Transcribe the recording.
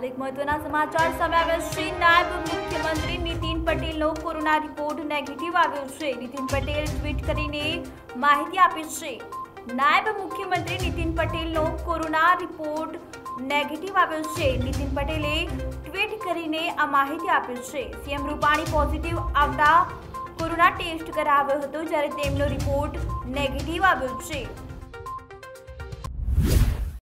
હાલ એક મહત્વના સમાચાર સામે આવ્યા છે. નાયબ મુખ્યમંત્રી નીતિન પટેલનો કોરોના રિપોર્ટ નેગેટિવ આવ્યો છે. નીતિન પટેલ ટ્વીટ કરીને માહિતી આપી છે. નાયબ મુખ્યમંત્રી નીતિન પટેલનો કોરોના રિપોર્ટ નેગેટિવ આવ્યો છે. નીતિન પટેલે ટ્વીટ કરીને આ માહિતી આપી છે. સીએમ રૂપાણી પોઝિટિવ આવતા કોરોના ટેસ્ટ કરાવ્યો હતો, જ્યારે તેમનો રિપોર્ટ નેગેટિવ આવ્યો છે.